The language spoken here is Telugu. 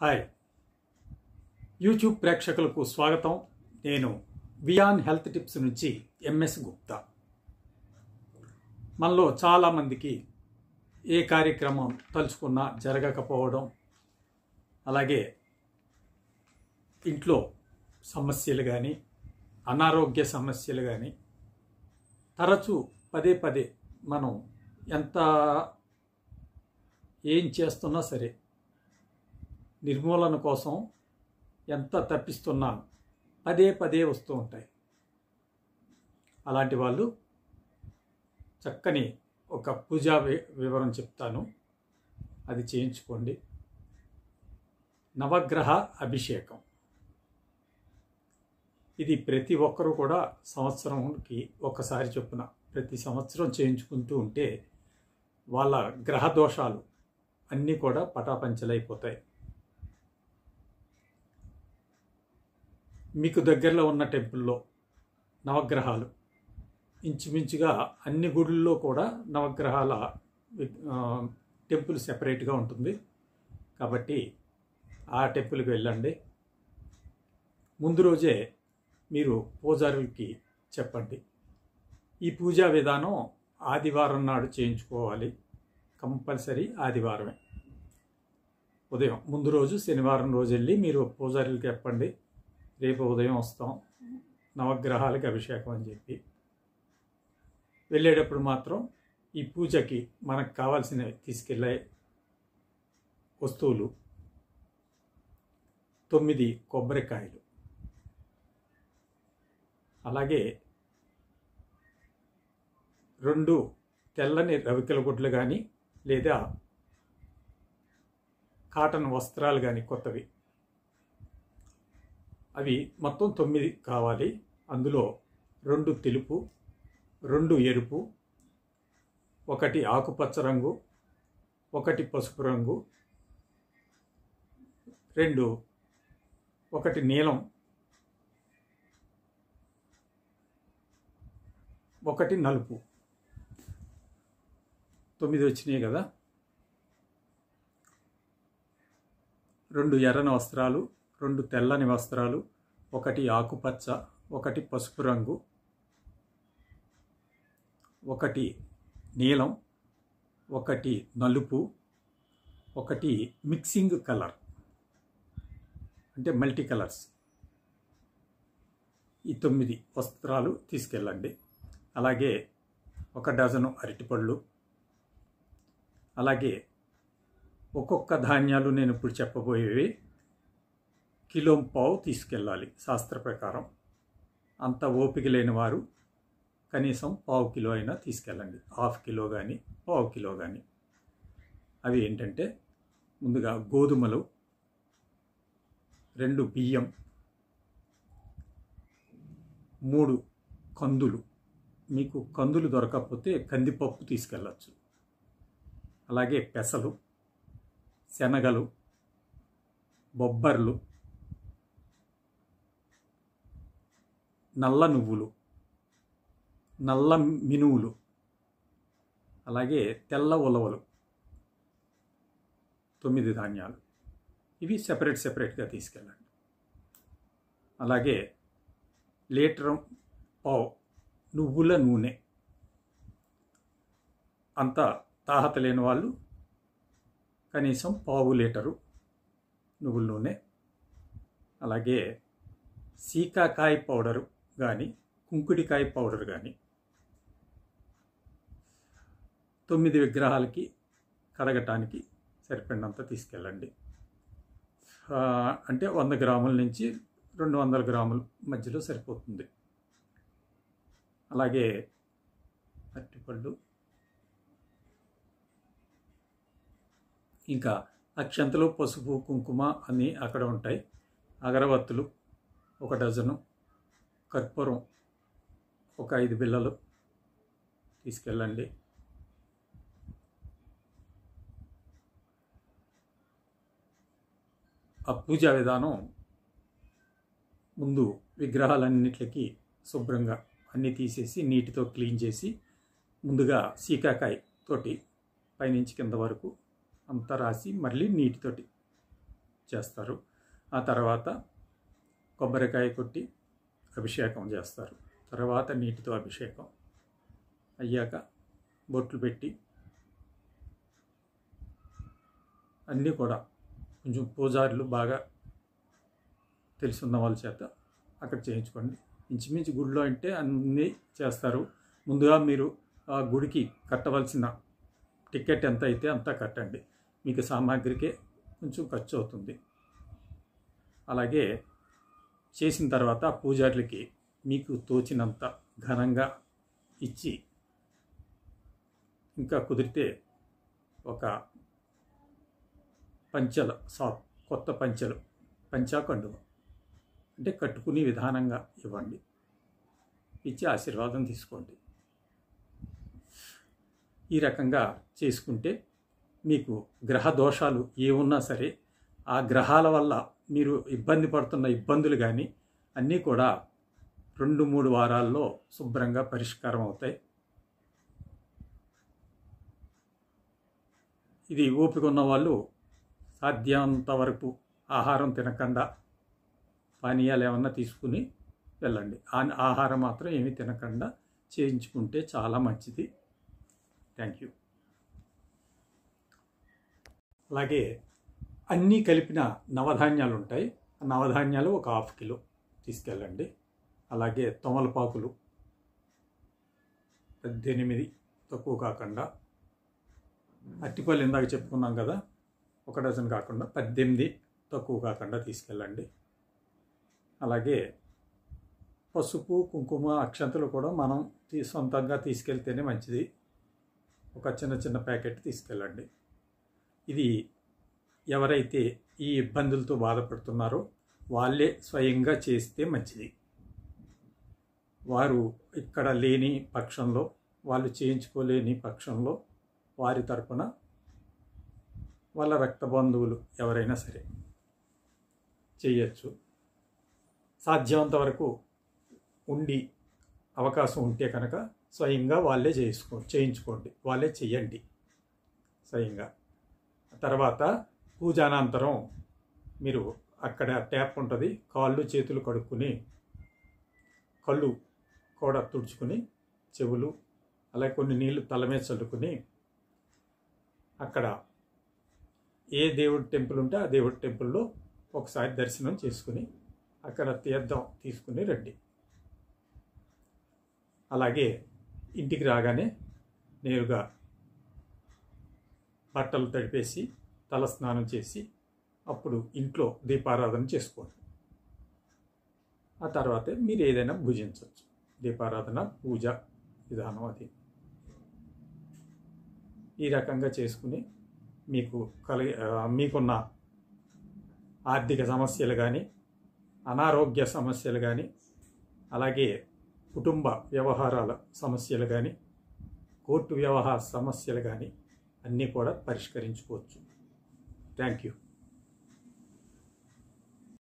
హాయ్. యూట్యూబ్ ప్రేక్షకులకు స్వాగతం. నేను వియాన్ హెల్త్ టిప్స్ నుంచి ఎంఎస్ గుప్తా. మనలో చాలామందికి ఏ కార్యక్రమం తలుచుకున్నా జరగకపోవడం అలాగే ఇంట్లో సమస్యలు కానీ అనారోగ్య సమస్యలు కానీ తరచూ పదే పదే మనం ఎంత ఏం చేస్తున్నా సరే నిర్మూలన కోసం ఎంత తప్పిస్తున్నాను పదే పదే వస్తూ ఉంటాయి. అలాంటి వాళ్ళు చక్కని ఒక పూజా వి- వివరం చెప్తాను. అది చేయించుకోండి. నవగ్రహ అభిషేకం. ఇది ప్రతి ఒక్కరూ కూడా సంవత్సరంకి ఒకసారి చొప్పున ప్రతి సంవత్సరం చేయించుకుంటూ ఉంటే వాళ్ళ గ్రహ దోషాలు అన్నీ కూడా పటాపంచలైపోతాయి. మీకు దగ్గరలో ఉన్న టెంపుల్లో నవగ్రహాలు. ఇంచుమించుగా అన్ని గుడుల్లో కూడా నవగ్రహాల టెంపుల్ సెపరేట్గా ఉంటుంది. కాబట్టి ఆ టెంపుల్కి వెళ్ళండి. ముందు రోజే మీరు పూజారులకి చెప్పండి. ఈ పూజా విధానం ఆదివారం నాడు చేయించుకోవాలి. కంపల్సరీ ఆదివారమే. ఉదయం ముందు రోజు శనివారం రోజు వెళ్ళి మీరు పూజారులకి చెప్పండి. రేపు ఉదయం వస్తాం. నవగ్రహాలకి అభిషేకం అని చెప్పి. వెళ్ళేటప్పుడు మాత్రం ఈ పూజకి మనకు కావాల్సినవి తీసుకెళ్ళే వస్తువులు. తొమ్మిది కొబ్బరికాయలు. అలాగే రెండు తెల్లని రవికెల గుడ్లు కానీ లేదా కాటన్ వస్త్రాలు కానీ కొత్తవి. అవి మొత్తం తొమ్మిది కావాలి. అందులో రెండు తెలుపు రెండు ఎరుపు ఒకటి ఆకుపచ్చ రంగు ఒకటి పసుపు రంగు రెండు ఒకటి నీలం ఒకటి నలుపు. తొమ్మిది వచ్చినాయి కదా? రెండు ఎర్రని వస్త్రాలు రెండు తెల్లని వస్త్రాలు ఒకటి ఆకుపచ్చ ఒకటి పసుపు రంగు ఒకటి నీలం ఒకటి నలుపు ఒకటి మిక్సింగ్ కలర్. అంటే మల్టీ కలర్స్ ఈ తొమ్మిది వస్త్రాలు తీసుకెళ్ళండి. అలాగే ఒక డజను అరటిపళ్ళు. అలాగే ఒక్కొక్క ధాన్యాలు నేను ఇప్పుడు చెప్పబోయేవి. కిలో పావు తీసుకెళ్ళాలి శాస్త్ర ప్రకారం. అంత ఓపిక లేని వారు కనీసం పావు కిలో అయినా తీసుకెళ్ళండి. హాఫ్ కిలో కానీ పావు కిలో కానీ అవి ఏంటంటే ముందుగా గోధుమలు రెండు బియ్యం మూడు కందులు. మీకు కందులు దొరకకపోతే కందిపప్పు తీసుకెళ్ళచ్చు. అలాగే పెసలు శనగలు బొబ్బర్లు నల్ల నువ్వులు నల్ల మినువులు అలాగే తెల్ల ఉలవలు తొమ్మిది ధాన్యాలు. ఇవి సెపరేట్ సెపరేట్గా తీసుకెళ్ళండి. అలాగే లీటర్ పావు నువ్వుల నూనె. అంత తాహత లేని వాళ్ళు కనీసం పావు లీటరు నువ్వుల నూనె. అలాగే సీకాకాయ పౌడరు. కానీ కుంకుడికాయ పౌడర్ కానీ తొమ్మిది విగ్రహాలకి కడగటానికి సరిపడినంత తీసుకెళ్ళండి. అంటే వంద గ్రాముల నుంచి రెండు వందల గ్రాముల మధ్యలో సరిపోతుంది. అలాగే అరటిపళ్ళు. ఇంకా అక్షంతలు పసుపు కుంకుమ అన్నీ అక్కడ ఉంటాయి. అగరవత్తులు ఒక డజను. కర్పూరం ఒక ఐదు బిళ్ళలు తీసుకెళ్ళండి. ఆ పూజా విధానం ముందు విగ్రహాలన్నిటికి శుభ్రంగా అన్నీ తీసేసి నీటితో క్లీన్ చేసి ముందుగా సీకాకాయ తోటి పైనుంచి కింద వరకు అంతా రాసి మళ్ళీ నీటితోటి చేస్తారు. ఆ తర్వాత కొబ్బరికాయ కొట్టి అభిషేకం చేస్తారు. తర్వాత నీటితో అభిషేకం. అయ్యాక బొట్లు పెట్టి అన్నీ కూడా కొంచెం పూజారులు బాగా తెలుసున్న వాళ్ళ చేత అక్కడ చేయించుకోండి. ఇంచుమించు గుడిలో అంటే అన్నీ చేస్తారు. ముందుగా మీరు ఆ గుడికి కట్టవలసిన టికెట్ ఎంత అయితే అంతా కట్టండి. మీకు సామాగ్రికే కొంచెం ఖర్చు అవుతుంది. అలాగే చేసిన తర్వాత పూజారులకి మీకు తోచినంత ఘనంగా ఇచ్చి ఇంకా కుదిరితే ఒక పంచల సాప్ కొత్త పంచలు పంచాకండు అంటే కట్టుకునే విధానంగా ఇవ్వండి. ఇచ్చి ఆశీర్వాదం తీసుకోండి. ఈ రకంగా చేసుకుంటే మీకు గ్రహ దోషాలు ఏ ఉన్నా సరే ఆ గ్రహాల వల్ల మీరు ఇబ్బంది పడుతున్న ఇబ్బందులు కానీ అన్నీ కూడా రెండు మూడు వారాల్లో శుభ్రంగా పరిష్కారం అవుతాయి. ఇది ఓపిక ఉన్న వాళ్ళు సాధ్యంత వరకు ఆహారం తినకుండా పానీయాలు ఏమన్నా తీసుకుని వెళ్ళండి. ఆ ఆహారం మాత్రం ఏమీ తినకుండా చేయించుకుంటే చాలా మంచిది. Thank you. అలాగే అన్నీ కలిపిన నవధాన్యాలు ఉంటాయి ఆ నవధాన్యాలు ఒక హాఫ్ కిలో తీసుకెళ్ళండి. అలాగే తొమలపాకులు పద్దెనిమిది తక్కువ కాకుండా. అట్టిపల్లి ఇందాక చెప్పుకున్నాం కదా ఒక డజన్ కాకుండా పద్దెనిమిది తక్కువ కాకుండా తీసుకెళ్ళండి. అలాగే పసుపు కుంకుమ అక్షంతలు కూడా మనం తీ సొంతంగా తీసుకెళ్తేనే మంచిది. ఒక చిన్న చిన్న ప్యాకెట్ తీసుకెళ్ళండి. ఇది ఎవరైతే ఈ ఇబ్బందులతో బాధపడుతున్నారో వాళ్ళే స్వయంగా చేస్తే మంచిది. వారు ఇక్కడ లేని పక్షంలో వాళ్ళు చేయించుకోలేని పక్షంలో వారి తరపున వాళ్ళ రక్త బంధువులు ఎవరైనా సరే చేయొచ్చు. సాధ్యమంత వరకు ఉండి అవకాశం ఉంటే కనుక స్వయంగా వాళ్ళే చేసుకో చేయించుకోండి. వాళ్ళే చెయ్యండి. స్వయంగా. తర్వాత పూజానంతరం మీరు అక్కడ ట్యాప్ ఉంటుంది కాళ్ళు చేతులు కడుక్కుని కళ్ళు కూడా తుడుచుకుని చెవులు అలాగే కొన్ని నీళ్ళు తల మీద చల్లుకుని అక్కడ ఏ దేవుడి టెంపుల్ ఉంటే ఆ దేవుడి టెంపుల్లో ఒకసారి దర్శనం చేసుకుని అక్కడ తీర్థం తీసుకుని రండి. అలాగే ఇంటికి రాగానే నేరుగా బట్టలు తడిపేసి తల స్నానం చేసి అప్పుడు ఇంట్లో దీపారాధన చేసుకోండి. ఆ తర్వాతే మీరు ఏదైనా భుజించవచ్చు. దీపారాధన పూజ విధానం అది. ఈ రకంగా చేసుకుని మీకు కలిగి మీకున్న ఆర్థిక సమస్యలు కానీ అనారోగ్య సమస్యలు కానీ అలాగే కుటుంబ వ్యవహారాల సమస్యలు కానీ కోర్టు వ్యవహార సమస్యలు కానీ అన్నీ కూడా పరిష్కరించుకోవచ్చు. Thank you